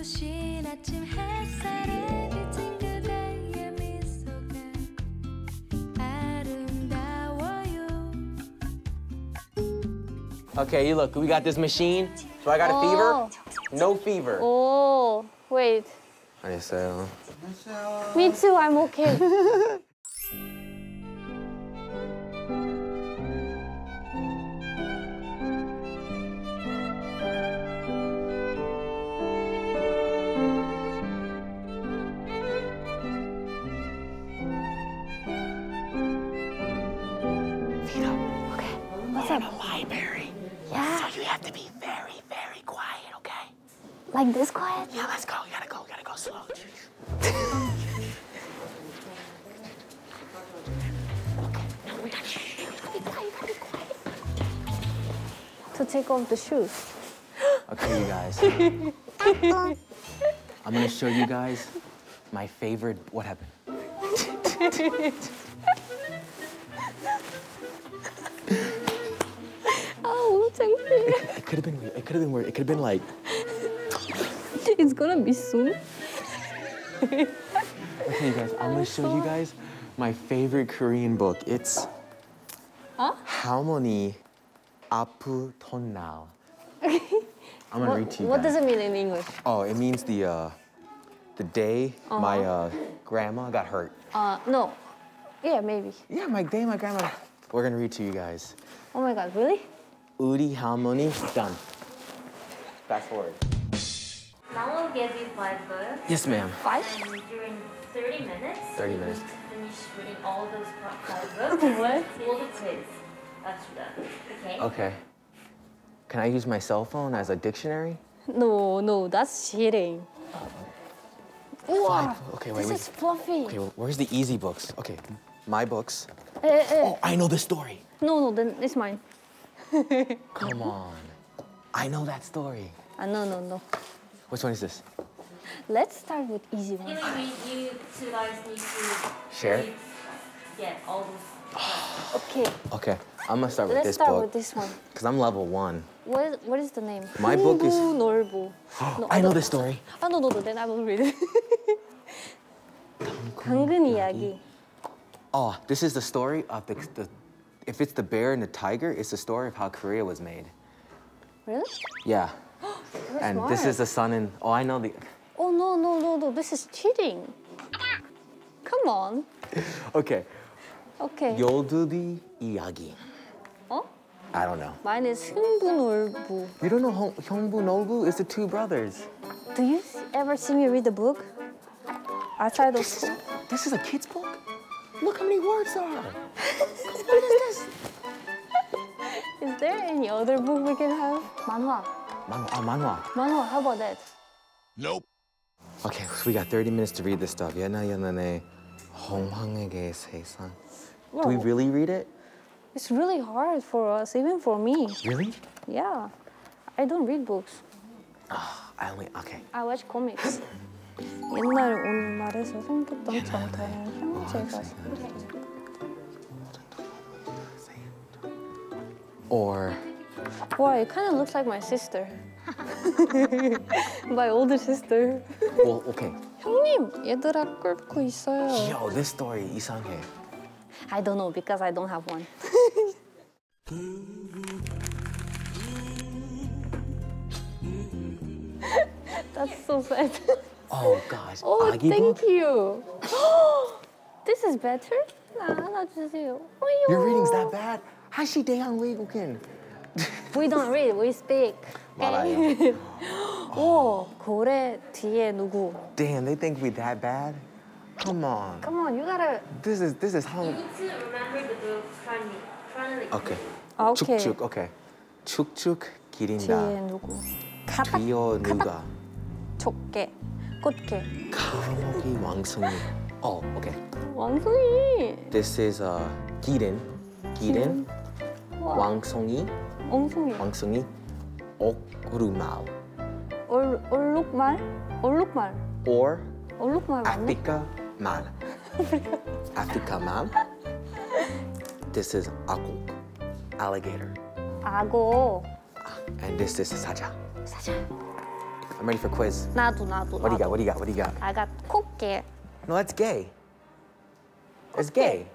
눈부신 아침 햇살에 비친 그대의 미소가 아름다워요 Okay, you look, we got this machine. So I got a Oh. fever? No fever. 오, wait. 알겠어요. Me too, I'm okay. Okay. have to be very, very quiet, okay? Like this quiet? Yeah, let's go. You gotta go. You gotta go slow. Okay, no, we gotta shoot. To take off the shoes. Okay, you guys. I'm gonna show you guys my favorite. What happened? It, could have been weird. It could have been weird. It could have been like. it's gonna be soon. okay, you guys, I'm gonna show you guys my favorite Korean book. It's. Huh? many? Apu Tonnal. Okay. I'm gonna what, read to you. What guys. does it mean in English? Oh, it means the uh, the day uh -huh. my uh, grandma got hurt. Uh, no. Yeah, maybe. Yeah, my day my grandma. We're gonna read to you guys. Oh my God, really? Udi harmony, done. Fast forward. Now I'll give you five books. Yes, ma'am. Five? And during 30 minutes, 30 minutes. you finish reading all those five books. what? All the quiz. That's done. Okay? Okay. Can I use my cell phone as a dictionary? No, no, that's cheating. What? Okay, wait, this wait. is fluffy. Okay, well, where's the easy books? Okay, my books. Eh, eh. Oh, I know this story. No, no, then it's mine. Come on. I know that story. Ah, no, no, no. Which one is this? Let's start with easy I'm one. gonna read you two guys need to Share? read- Yeah, all those. Okay, Okay, I'm gonna start with let's this start book with this one. because I'm level one. What is, what is the name? My book is- 넓고. No, I know don't- this story. Ah, no, no, no, then I will read it. 당근 이야기. Oh, this is the story of the, the. If it's the bear and the tiger, it's the story of how Korea was made. Really? Yeah. You're and smart. this is the son and. Oh, I know the. Oh no, no, no, no, this is cheating. Come on. Okay. Okay. 요두디 이야기. 어? I don't know. Mine is 흥부놀부. You don't know Hong- Hyungbu Nolbu? It's the two brothers. Do you s- ever see me read the book? Outside of school? This is a kid's book? Look how many words there are. Is there any other book we can have? 만화. Man, oh, manhwa. 만화, how about that? Okay, so we got 30 minutes to read this stuff. 예나 예나네 홍황에게 세상. Do we Whoa. really read it? It's really hard for us, even for me. Really? Yeah. I don't read books. I only okay. I watch comics. 옛날 오늘날에서 생겼던 전통의 형제가 or... Wow, it kind of looks like my sister. my older sister. well, okay. 형님, 얘들아 끓고 있어요. Yo, this story 이상해. I don't know because I don't have one. That's so sad. Oh gosh. Oh, thank book? you. this is better? 나 하나 주세요. Your reading's that bad? 하시 대한 외국인. We don't read, we speak. 말아요. 오, 고래 뒤에 누구? Damn, they think we that bad? Come on. Come on, you gotta. This is this is how. You need to remember the chronically. chronically. Okay. 아, 오케이. 축축. Okay. 축축 뒤에 기린다. 누구? 가닥, 비어 누가? 촉개, 꽃게. 감옥이 왕성이. Oh, okay. 왕송이. This is uh 기린. 기린. 와, 왕성이. 엉송이. 왕성이. 옥루말. 얼, 얼룩말? 얼룩말. Or 얼룩말 맞네? Africa mal. Africa mal. This is akuk. Alligator. 악어. And this is 사자. 사자. I'm ready for quiz. 나도 나도. What do you got? 나도. What do you got? What do you got? I got 코끼. No, that's gay. It's gay.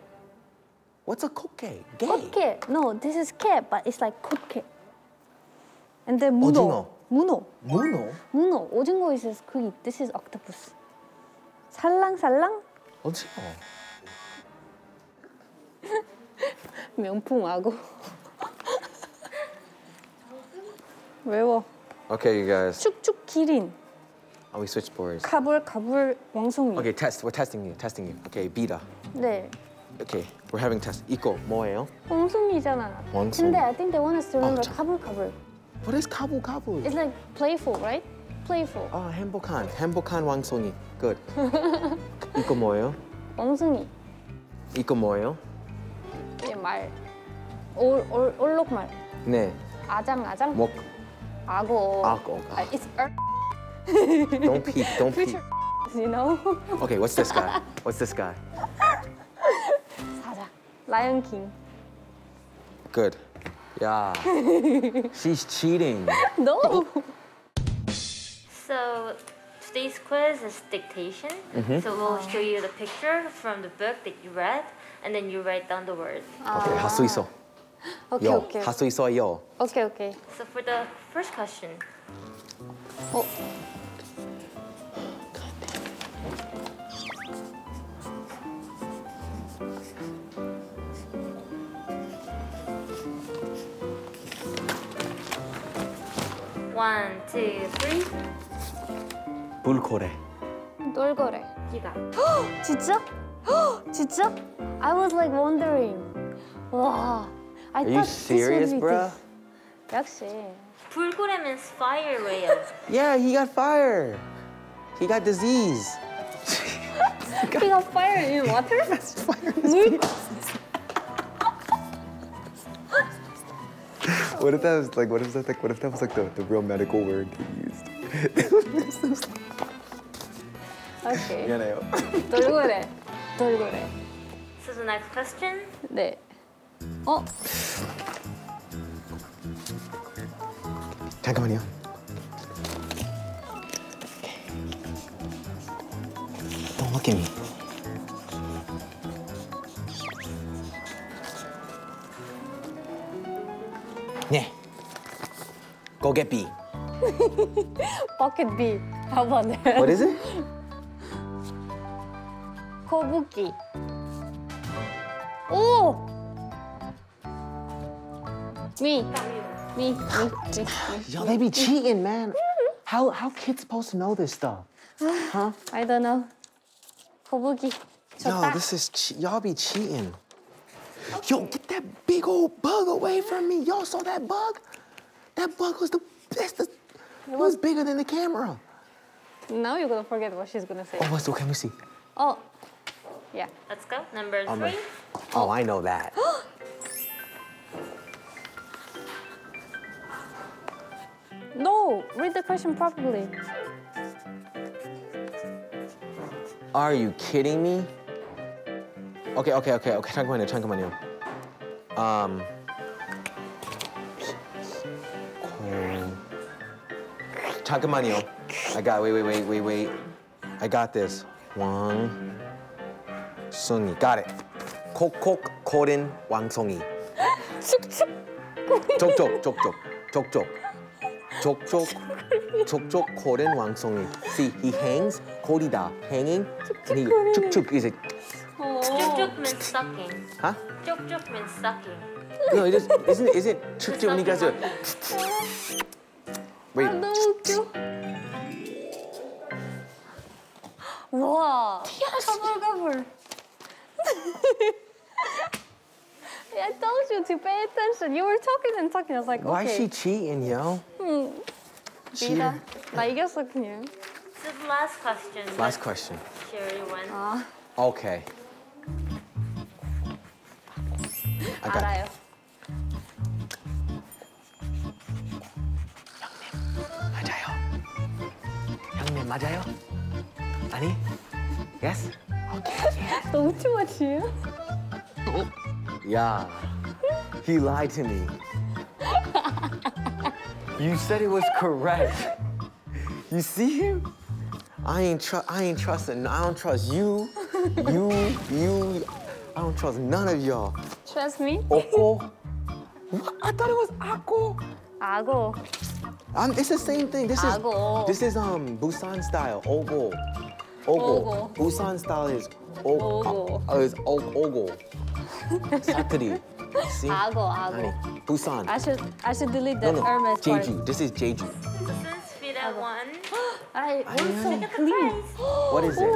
What's a coke? Gay. 코끼. No, this is cat, but it's like 코끼. And then 문어. 오징어. 문어. Muno. 문어. 오징어 is 크기. This is octopus. 살랑살랑 어지어. 명품하고. 외워. Okay, you guys. 축축 기린. Oh, we switched boards. 가불 가불 왕송이. Okay, test. We're testing you. Testing you. Okay, beta. 네. Okay, we're having test. 이거 뭐예요? 왕송이잖아. 왕송이. 근데 I think they want us to remember 참. 가불 가불. What is kabu kabu? It's like playful, right? Playful. 아, 행복한. 행복한 왕송이. Good. 이거 뭐예요? 왕송이. 이거 뭐예요? 이게 말. 올, 올, 올록말. 네. 아장 아장. 목. 악어. 악어. 아, It's er, Don't peek. Don't peek. future, you know? Okay, what's this guy? What's this guy? 사자. 라이언 킹. Good. Yeah. She's cheating. No. So today's quiz is dictation. So we'll show you the picture from the book that you read, and then you write down the word. Okay, 할 수 있어. 오케이 요. 오케이. 할 수 있어요. 오케이 오케이. So for the first question, 어. One, two, three. You got. it. 진짜? 헉, 진짜? I was like wondering. 와. I Are you serious, this. 역시. 불고래 means fire whale. Yeah, he got fired. He got disease. He got fire in water? 물? What if that was like? What if that like? What if that was like the, the real medical word he used? 오케이. 미안해요. 돌고래. 돌고래. So the next question, 네. 어? 잠깐만요. Don't look at me. 네. Go get B. 버켓 B. How about that? What is it? 거북이. 오! Me. Me. Me. Me. me. Yo, they be cheating, man. How how kids supposed to know this stuff? I don't know. 거북이. Yo, 졌다. this is che- y'all be cheating. Yo, get that big old bug away from me. Y'all saw that bug? That bug was the best. It was bigger than the camera. Now you're gonna forget what she's gonna say. Oh, what's okay? Let me see. Oh. Yeah. let's go. Number Oh, no. three. Oh, I know that. No, read the question properly. Are you kidding me? Okay, okay, okay, okay. 잠깐만요, 잠깐만요. Um. 고- 잠깐만요. I got. Wait, wait, wait, wait, wait. I got this. 왕. 송이. Got it. 콕콕 코린 왕송이. 축축. 족족, 족족, 족족. 족족, 족족 코린 왕송이. See, he hangs. 코리다. Hanging. And he 축축 is it? Juk means sucking. Huh? Juk juk means sucking. No, it is, isn't isn't 축축 when you guys do it? Wait, 아, 너무 웃겨. 우와. 가불가불. I told you to pay attention. You were talking and talking. I was like, why is she okay. cheating, yo? 미라. 나 이겼어 그냥. So the last question. Last question. Sherry one. 아, Okay. I got 알아요. 맞아요. 형님 맞아요? 아니? Yes? Okay. 너무 투머치예요? Yeah. He lied to me. You said it was correct. You see him? I ain't tru- I ain't trusting. I don't trust you. You, you. I don't trust none of y'all. Trust me. Oko. What? I thought it was Ako. Ago. Um, it's the same thing. This is Ago. this is um Busan style. Ogo. Ogo. Busan style is ogo. ogo. Uh, uh is ogo. Saturday. See? Ago. Ago. Busan. I should I should delete that no, no. Hermes Jeju. Part. This is Jeju. This is one. I, I it what is it?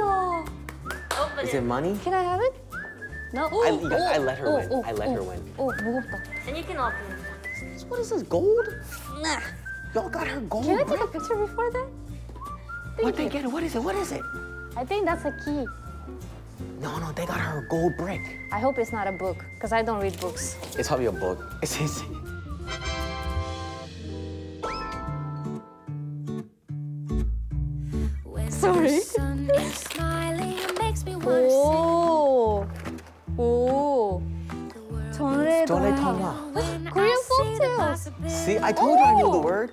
Is it money? Can I have it? No. I, you guys, I let her 오, win. 오, I let 오. her win. 오, 무겁다. And you can open it. What is this? Gold? Nah. Y'all got her gold. Can I take right? a picture before that? What they get? What is it? What is it? I think that's a key. No, no, they got her gold brick. I hope it's not a book, because I don't read books. It's probably a book. It's easy. When Sorry. I told you I knew the Oh. word.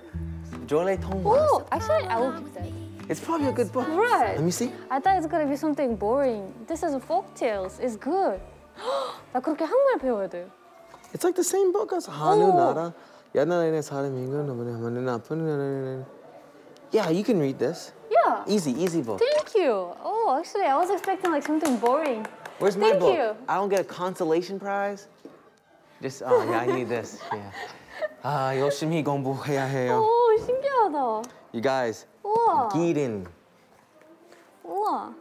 Jole Tongwa. Oh, actually, I will keep that. It's probably a good book. Right. Let me see. I thought it's gonna be something boring. This is folk tales. It's good. 나 그렇게 한국말 배워야 돼. It's like the same book as 한우 Oh. 나라. 옛날에는 사람이 이거 너무나 많은 나쁜 나라는. Yeah, you can read this. Yeah. Easy, easy book. Thank you. Oh, actually, I was expecting like something boring. Where's my Thank book? you. I don't get a consolation prize. Just oh yeah, I need this. Yeah. 아 열심히 공부해야 해요. 오, 신기하다. You guys, 우와. 기린. 우와.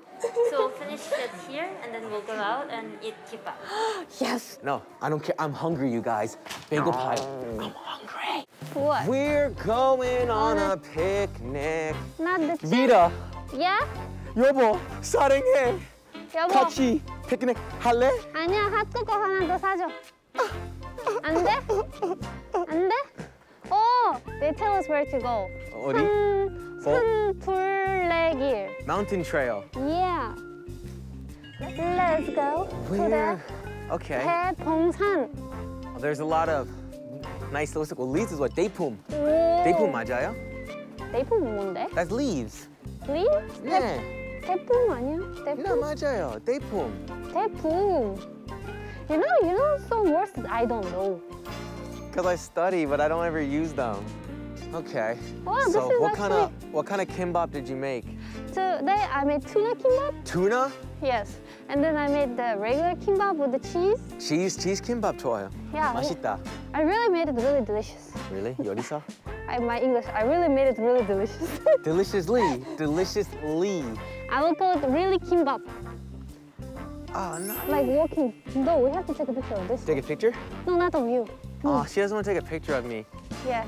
So we'll finish it here and then we'll go out and eat kimbap. Yes. No, I don't care. I'm hungry, you guys. Bagel pie. I'm hungry. What? We're going on a picnic. Not the. Vita, Yeah? 여보, 사랑해. 여보. 같이 피크닉 할래? 아니야, 핫도그 하나 더 사줘. 안 돼? 안 돼? Oh, they tell us where to go. 어디? 산, 어? 산둘레길. Mountain Trail. Yeah. Let's go to the okay. 해봉산. There's a lot of nice looks. Well, leaves is what 대품. 오. 대품 맞아요? 대품 뭔데? That's leaves. Leaves? 네. 대품 아니야? 네 대품? 맞아요. 대품. 대품. You know, you know some words that I don't know. Cause I study, but I don't ever use them. Okay. Wow, this so is what kind of what kind of kimbap did you make? Today I made tuna kimbap. Tuna? Yes. And then I made the regular kimbap with the cheese. Cheese cheese kimbap 좋아요. Yeah. 맛있다. I really made it really delicious. Really? 요리사? I, my English, I really made it really delicious. Deliciously. Deliciously. I will call it really kimbap. Oh no. Like walking. No, we have to take a picture of this. Take a picture? No, not of you. Oh, she doesn't want to take a picture of me. Yeah.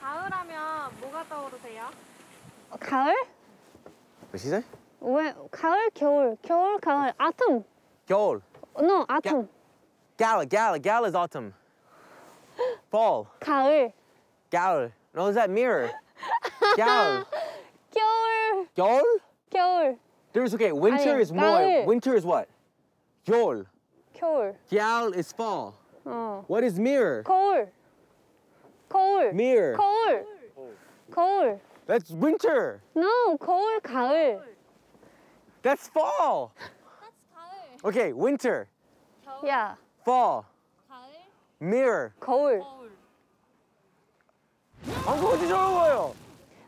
가을하면 뭐가 떠오르세요? 가을? What she say? 왜 가을, 겨울, 겨울, 가을, autumn. 겨울. No, autumn. Gala, gala, gala is autumn. Fall. 가을. Gala. No, is that mirror? Gala. 겨울, 겨울? 겨울, There's okay. Winter 아니, is more. 가을. Winter is what? 겨울. 겨울. Gyal is fall. 어. What is mirror? 거울. 거울. Mirror. 거울. 거울. That's winter. No, 거울, 가을. That's fall. Okay, winter, Yeah. fall, mirror. 거울. 방금 어디 저런 거예요?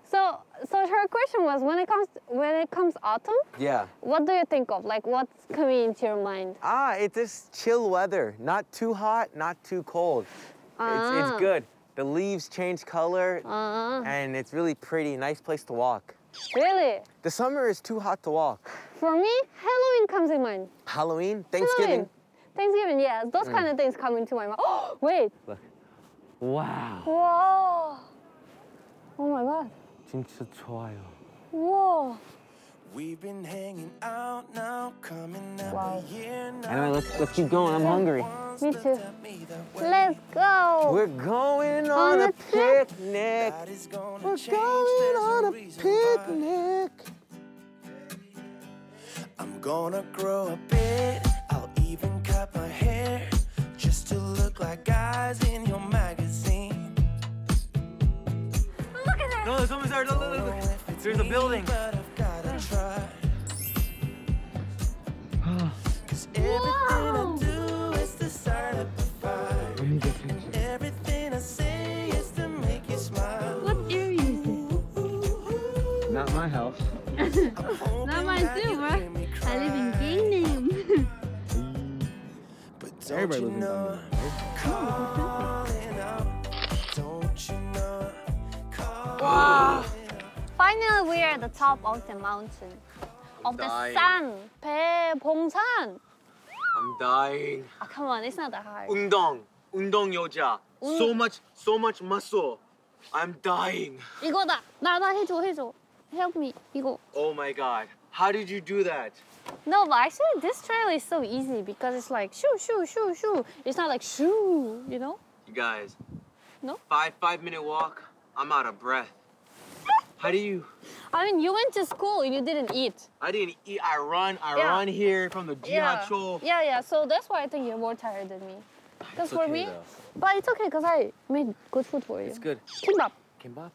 So, so her question was when it comes when it comes autumn, Yeah. what do you think of? Like what's coming into your mind? Ah, it's just chill weather. Not too hot, not too cold. It's, Ah. it's good. The leaves change color Uh, and it's really pretty. Nice place to walk. really? The summer is too hot to walk. For me, Halloween comes in mind. Halloween, Thanksgiving. Halloween. Thanksgiving, yes. Those kind of things come into my mind. Oh, wait. Look. Wow. Whoa. Oh my god. 진짜 좋아요. Whoa. We've been hanging out now, coming up Wow. a year now. Anyway, let's let's keep going. I'm hungry. Me too. Let's go. We're going On on a a picnic. God is gonna We're change. going There's on a reason why. picnic. I'm gonna grow a bit. I'll even cut my hair just to look like guys in Is to building. you. What area is Not my house. Not mine too, bro. I live in Gangnam. But don't Everybody you lives in know I'm calling Finally, we are at the top of the mountain. Of the dying. sun. 배봉산. I'm dying. Ah, come on, it's not that hard. 운동. 운동 여자. So much, so much muscle. I'm dying. 이거다. 나, 나 해줘, 해줘. Help me. 이거. Oh my god. How did you do that? No, but actually this trail is so easy because it's like shoo, shoo, shoo, shoo. It's not like shoo, you know? You guys. No? Five, five minute walk. I'm out of breath. How do you? I mean, you went to school and you didn't eat. I didn't eat. I run. I Yeah. run here from the Yeah. Yeah, yeah. So that's why I think you're more tired than me. Because for okay, me, though. but it's okay because I made good food for you. It's good. Kimbap. Kimbap.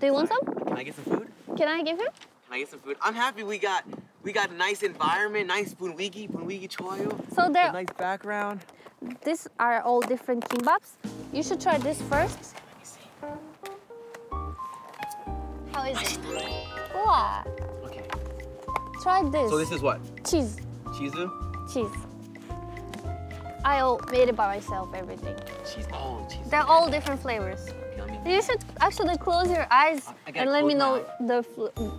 Do you want some? Can I get some food? Can I give you? Can I get some food? I'm happy we got we got a nice environment, nice punwigi, punwigi choyo. So A there, nice background. these are all different kimbaps. You should try this first. How is it? Wow. Okay. Try this. So this is what? cheese. Chizu? Cheese. I all made it by myself. Everything. Cheese. Oh, cheese. They're all different flavors. You should actually close your eyes and let me know the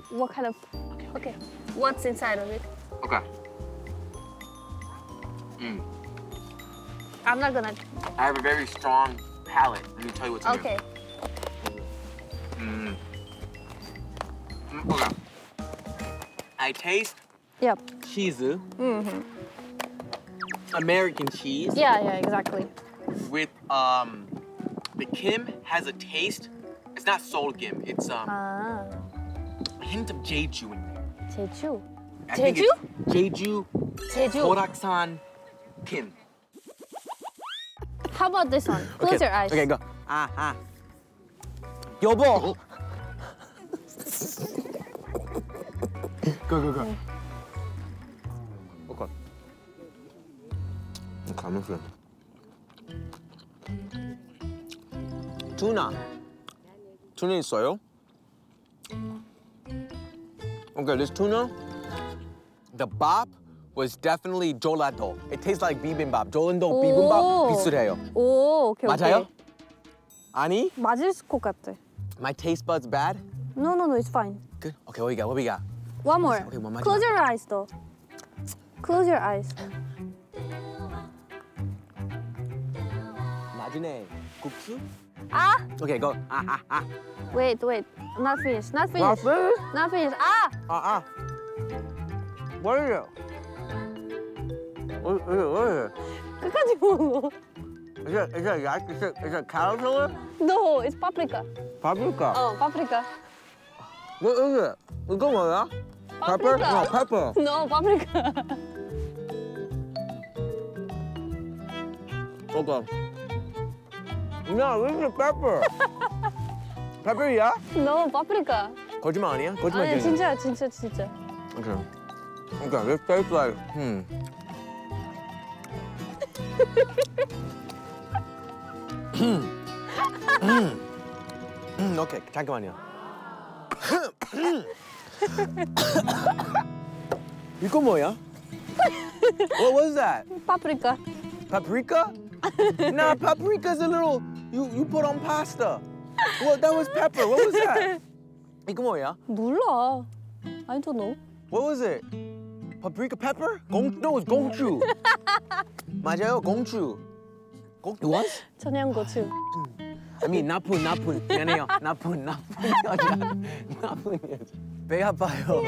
what kind of Okay. okay what's inside of it. Okay. Mm. I'm not gonna. I have a very strong palate. Let me tell you what's in Okay. here. I taste yep. cheese. Mm-hmm. American cheese. Yeah, yeah, exactly. With um the kim has a taste. It's not soul kim, it's um ah. a hint of jeju in there. Jeju. Jeju? Jeju. Jeju. Koraksan kim. How about this one? Close okay. your eyes. Okay, go. Ah, ah. Yobo. Oh. Go go go. Okay. Okay, I'm good. 투나. 투나 있어요? Okay, this tuna, the bop was definitely jolato. It tastes like bibimbap. jolando bibimbap 비슷해요. 오, 오케이, 맞아요? 오케이. 아니? 맞을 것 같아. My taste buds bad? No, no, no, it's fine. Good. Okay, what we got? What we got? One more. Okay, one more. Close your eyes, though. Close your eyes. 마지막에 국수? Ah, Okay, go. Ah, ah, ah. wait, wait. Not finished. Not Not finished. finished? Not finished. Ah, Ah, ah. What is it? What, what, what is it? 끝까지 먹어. Is it, is it, is it, is it caterpillar? No, it's paprika. Paprika. 어, paprika. What is it? 이거 뭐야? Pepper? No, pepper. No, paprika. Okay. No, this is pepper. pepper이야? No, paprika. 거짓말 아니야? 거짓말 아니? 진짜, 진짜, 진짜. Okay. Okay, this tastes like, hmm. 음, 오케이, 잠깐만요. 이거 뭐야? What was that? paprika. Paprika? nah, paprika's a little you you put on pasta. Well, that was pepper. What was that? 이거 뭐야? 몰라. I don't know. What was it? Paprika pepper? 공, no, it's 공추. 맞아요, 공추. 공, was? 천양고추. I mean, 나쁜, 나쁜. 미안해요. 나쁜, 나쁜 여자. 나쁜 여자. 배 아파요.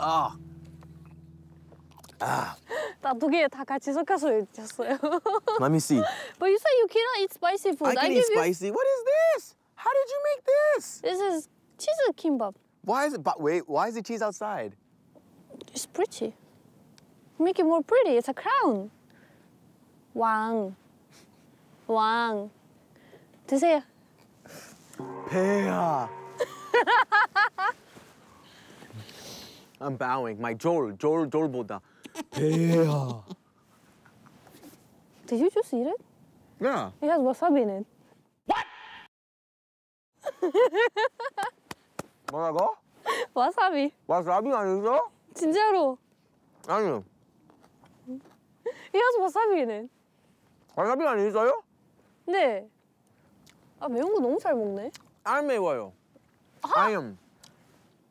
아. 아. 나 두 개 다 같이 섞어서 줬어요. Let me see. But you say you cannot eat spicy food. I can give eat you. spicy. What is this? How did you make this? This is cheese kimbap. Why is it? But wait, why is the cheese outside? It's pretty. Make it more pretty. It's a crown. 왕. 왕. 드세요. 배야. I'm bowing. My 졸, 졸, 졸보다. 배야. Did you just eat it? Yeah. It has wasabi in it. 뭐라고? 와사비. 와사비 아니죠? 진짜로. 아니요. It has wasabi in it. 와사비 아니었어요? 네. 아 매운 거 너무 잘 먹네. 안 매워요. I am.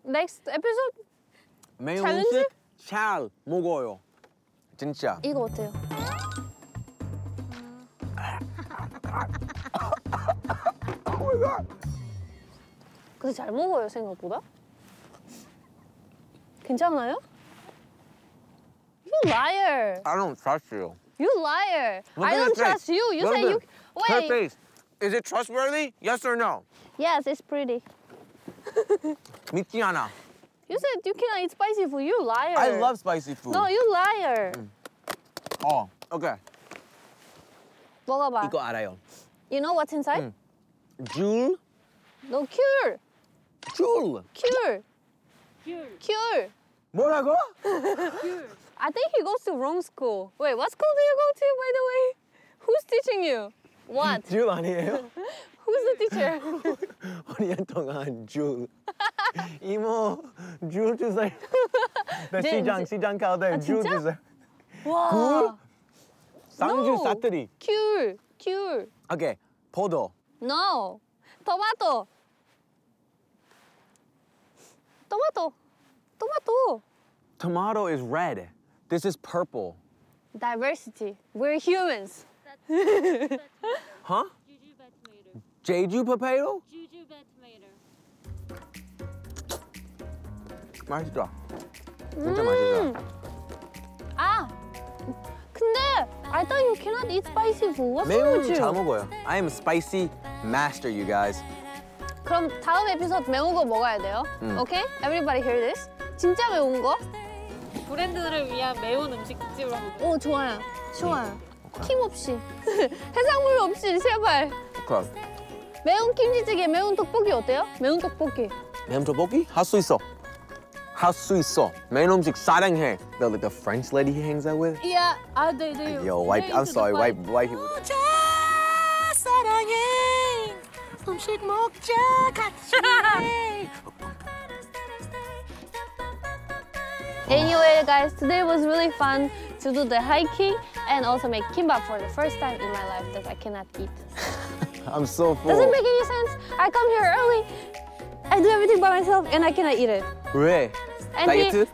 Next episode 매운 챌린지? 음식 잘 먹어요. 진짜. 이거 어때요? 근데 잘 먹어요 생각보다. 괜찮아요? You liar! I don't trust you. You liar! I don't her trust you. You say you. Her Wait. face. Is it trustworthy? Yes or no? Yes, it's pretty. 믿지 않아. You said you cannot eat spicy food. You liar. I love spicy food. No, you liar. 어, 오케이. 먹어봐. 이거 알아요. You know what's inside? 응. 줄, No cure. 줄. Cure. Cure. 뭐라고? I think he goes to wrong school. Wait, what school do you go to, by the way? Who's teaching you? What? 줄 아니에요? Who's the teacher? 5년 동안 줄. 이모, 줄 주세요. 나 네, 시장, 이제- 시장 갈때 아, 줄 진짜? 주세요. 와. 쌍주 No. 사투리. Cure. Cure. 오케이, 포도. No. Tomato. Tomato. Tomato. Tomato is red. This is purple. Diversity. We're humans. Huh? 제주 potato? Jujube tomato. 맛있다. 진짜 맛있어. 아. 근데 I thought you cannot eat spicy food. What's wrong with 매운 잘 you? 먹어요. I am a spicy master, you guys. 그럼 다음 에피소드 매운 거 먹어야 돼요. 음. 오케이? Everybody hear this? 진짜 매운 거? 브랜드를 위한 매운 음식집을 한번 오 좋아요. 좋아요. 킴 없이 해산물 없이 제발. 그럼 매운 김치찌개, 매운 떡볶이 어때요? 매운 떡볶이. 매운 떡볶이 할 수 있어. 할 수 있어. 매운 음식 사랑해. The like the French lady he hangs out with. Yeah, 아, 네, 네. Yo, white. I'm sorry, white, white people. 사랑해 음식 먹자 같이 Anyway, guys, today was really fun to do the hiking and also make kimbap for the first time in my life that I cannot eat. I'm so full. Does it make any sense. I come here early, I do everything by myself and I cannot eat it. Really? And like he... too?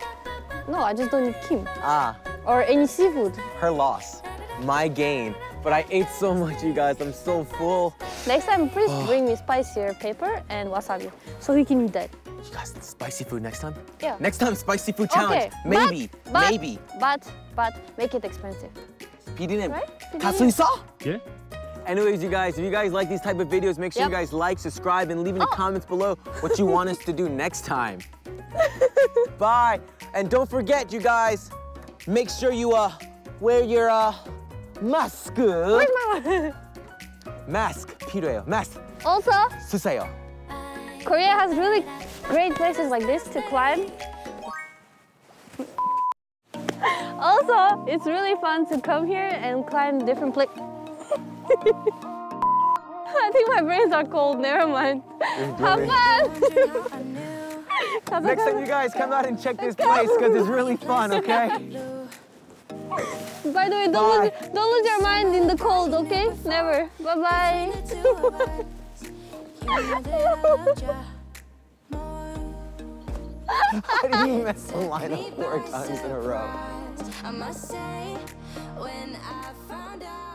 No, I just don't eat kim. Ah. Or any seafood. Her loss, my gain. But I ate so much, you guys. I'm so full. Next time, please bring me spicier pepper and wasabi so we can eat that. You guys, spicy food next time? Yeah. Next time, spicy food challenge. Okay, Maybe, but, but, maybe. But, but make it expensive. 비디님, Right? 갈수 있어? 예? Anyways, you guys, if you guys like these type of videos, make sure Yep. you guys like, subscribe, and leave in the Oh. comments below what you want us to do next time. Bye. And don't forget, you guys, make sure you uh wear your uh mask. Where's my mask 필요해요. mask Also, 쓰세요. Korea has really great places like this to climb. Also, it's really fun to come here and climb different places. I think my brains are cold. Never mind. Have fun. 가자, Next time, 가자. you guys come out and check this place because it's really fun. Okay. By the way, don't lose, don't lose your mind in the cold, okay? Never. Bye bye. How do you mess the line up four times in a row? I must say, when I found out.